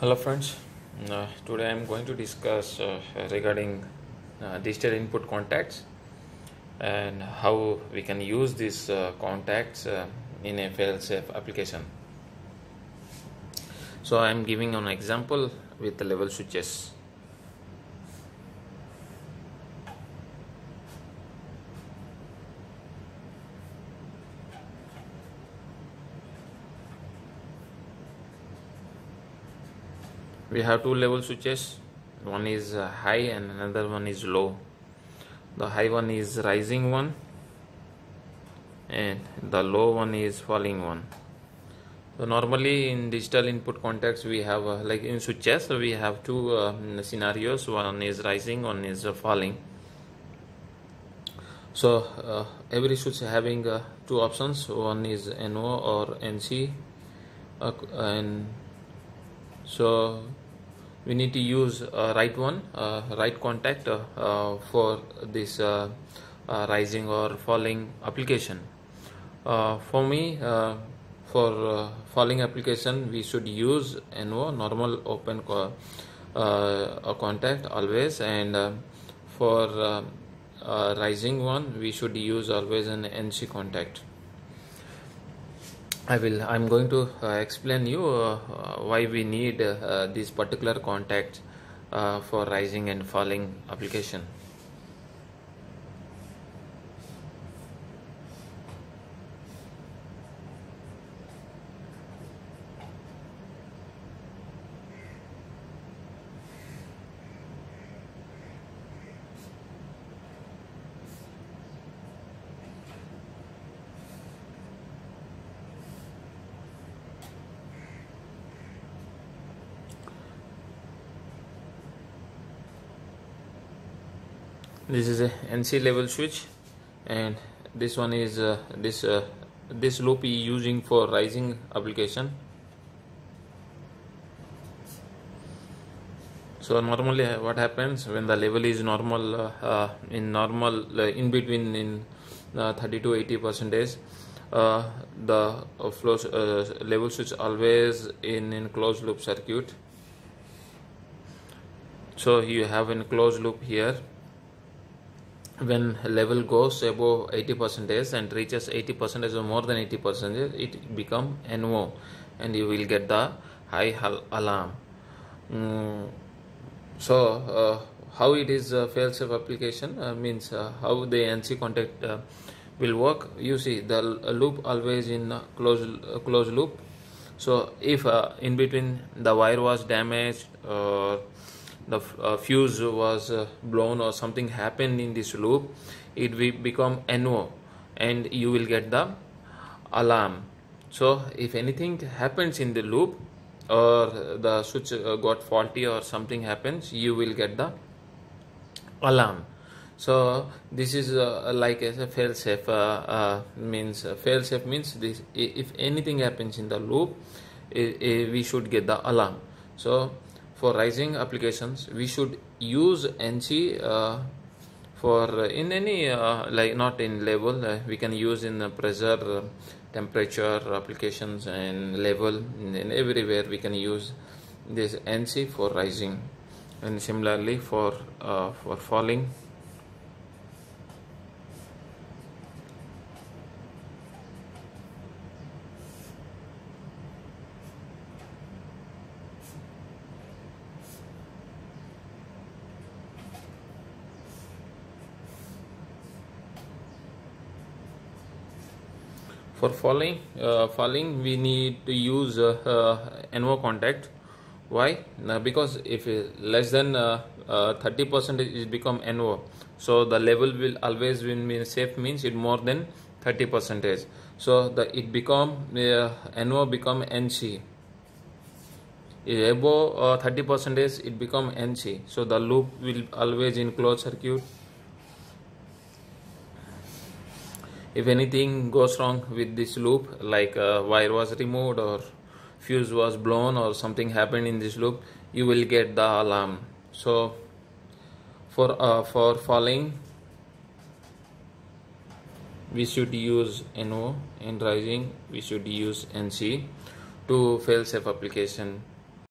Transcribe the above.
Hello friends, uh, today I am going to discuss uh, regarding uh, digital input contacts and how we can use these uh, contacts uh, in a fail-safe application. So I am giving an example with the level switches. We have two level switches. One is uh, high and another one is low. The high one is rising one and the low one is falling one. So normally in digital input contacts we have uh, like in switches we have two uh, scenarios. One is rising one is uh, falling. So uh, every switch having uh, two options. One is no or nc and so we need to use uh, right one uh, right contact uh, uh, for this uh, uh, rising or falling application. For me for falling application we should use no normal open co- contact always. And for rising one we should use always an nc contact I will. I'm going to uh, explain you uh, uh, why we need uh, this particular contact uh, for rising and falling application. This is a NC level switch, and this one is uh, this uh, this loop is using for rising application. So normally uh, what happens when the level is normal uh, uh, in normal uh, in between in uh, 30 to 80 percentage the flow level switch always in in closed loop circuit so you have in closed loop here when level goes above 80 percentage and reaches 80 percentage or more than 80 percentage it become no and you will get the high alarm. Mm, so uh, how it is uh, fail safe application uh, means uh, how the nc contact uh, will work. You see the loop always in uh, closed uh, closed loop. So if uh, in between the wire was damaged or the uh, fuse was uh, blown or something happened in this loop it will become no and you will get the alarm. So if anything happens in the loop or the switch uh, got faulty or something happens you will get the alarm. So this is uh, like as a fail safe uh, uh, means uh, fail safe means this if anything happens in the loop we should get the alarm. So for rising applications we should use nc uh, for uh, in any uh, like not in level uh, we can use in pressure uh, temperature applications and level in, in everywhere we can use this nc for rising. And similarly for uh, for falling for falling uh, falling we need to use uh, uh, NO contact. Why? Now, because if uh, less than uh, uh, 30 percent is become NO so the level will always will mean safe means it more than 30 percentage so the it become uh, NO become NC above uh, 30 percentage it become NC so the loop will always in closed circuit if anything goes wrong with this loop like a wire was removed or fuse was blown or something happened in this loop you will get the alarm. So for uh, for falling we should use NO and rising we should use NC to fail safe application